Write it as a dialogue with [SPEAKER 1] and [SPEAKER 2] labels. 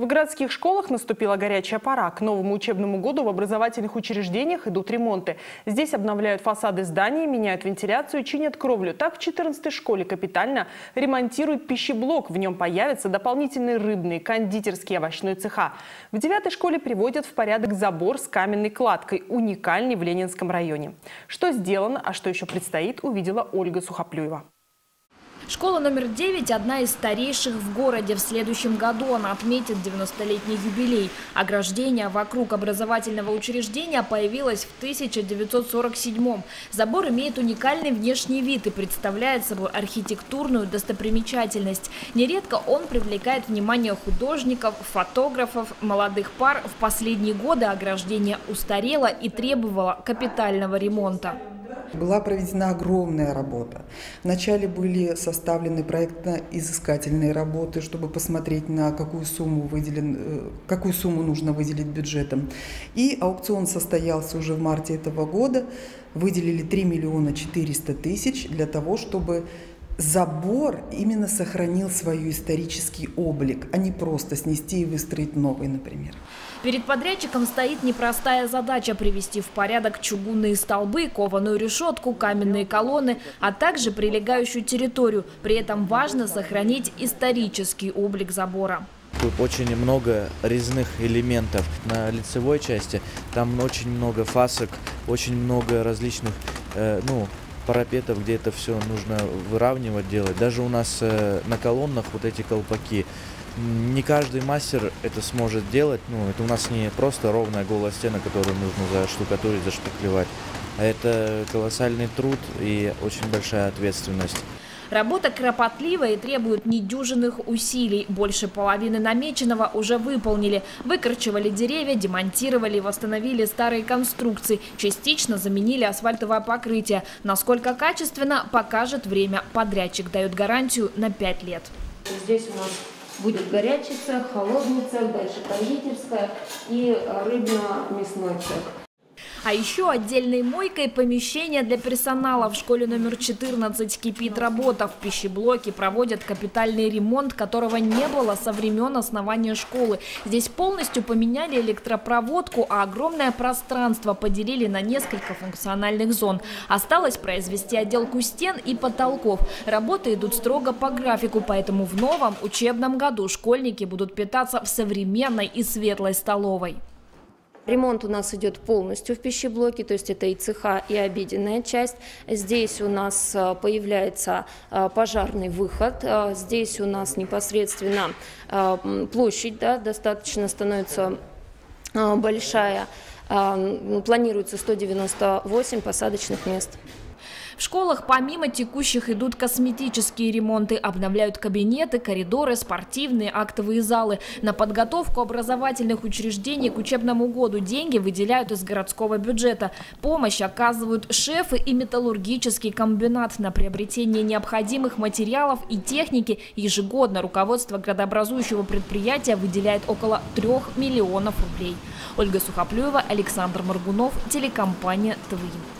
[SPEAKER 1] В городских школах наступила горячая пора. К новому учебному году в образовательных учреждениях идут ремонты. Здесь обновляют фасады зданий, меняют вентиляцию, чинят кровлю. Так в 14-й школе капитально ремонтируют пищеблок. В нем появятся дополнительные рыбные, кондитерские, овощные цеха. В 9-й школе приводят в порядок забор с каменной кладкой, уникальный в Ленинском районе. Что сделано, а что еще предстоит, увидела Ольга Сухоплюева.
[SPEAKER 2] Школа номер 9 – одна из старейших в городе. В следующем году она отметит 90-летний юбилей. Ограждение вокруг образовательного учреждения появилось в 1947-м. Забор имеет уникальный внешний вид и представляет собой архитектурную достопримечательность. Нередко он привлекает внимание художников, фотографов, молодых пар. В последние годы ограждение устарело и требовало капитального ремонта.
[SPEAKER 3] Была проведена огромная работа. Вначале были составлены проектно-изыскательные работы, чтобы посмотреть, на какую сумму, выделен, э, какую сумму нужно выделить бюджетом. И аукцион состоялся уже в марте этого года. Выделили 3 миллиона 400 тысяч для того, чтобы забор именно сохранил свой исторический облик, а не просто снести и выстроить новый, например.
[SPEAKER 2] Перед подрядчиком стоит непростая задача привести в порядок чугунные столбы, кованую решетку, каменные колонны, а также прилегающую территорию. При этом важно сохранить исторический облик забора.
[SPEAKER 4] Тут очень много резных элементов на лицевой части. Там очень много фасок, очень много различных э, ну, парапетов, где это все нужно выравнивать, делать. Даже у нас э, на колоннах вот эти колпаки. Не каждый мастер это сможет делать. Ну, это у нас не просто ровная голая стена, которую нужно заштукатурить, зашпаклевать. А это колоссальный труд и очень большая ответственность.
[SPEAKER 2] Работа кропотливая и требует недюжинных усилий. Больше половины намеченного уже выполнили. Выкорчевали деревья, демонтировали восстановили старые конструкции. Частично заменили асфальтовое покрытие. Насколько качественно, покажет время. Подрядчик дает гарантию на 5 лет.
[SPEAKER 5] Здесь у нас будет горячий цех, холодный цех, дальше кондитерская и рыбно-мясной цех.
[SPEAKER 2] А еще отдельной мойкой помещение для персонала в школе номер 14 кипит работа. В пищеблоке проводят капитальный ремонт, которого не было со времен основания школы. Здесь полностью поменяли электропроводку, а огромное пространство поделили на несколько функциональных зон. Осталось произвести отделку стен и потолков. Работы идут строго по графику, поэтому в новом учебном году школьники будут питаться в современной и светлой столовой.
[SPEAKER 5] Ремонт у нас идет полностью в пищеблоке, то есть это и цеха, и обеденная часть. Здесь у нас э, появляется э, пожарный выход, э, здесь у нас непосредственно площадь да, достаточно становится большая, планируется 198 посадочных мест.
[SPEAKER 2] В школах помимо текущих идут косметические ремонты, обновляют кабинеты, коридоры, спортивные, актовые залы. На подготовку образовательных учреждений к учебному году деньги выделяют из городского бюджета. Помощь оказывают шефы и металлургический комбинат. На приобретение необходимых материалов и техники ежегодно руководство градообразующего предприятия выделяет около 3 миллионов рублей. Ольга Сухоплюева, Александр Маргунов, телекомпания ТВИ.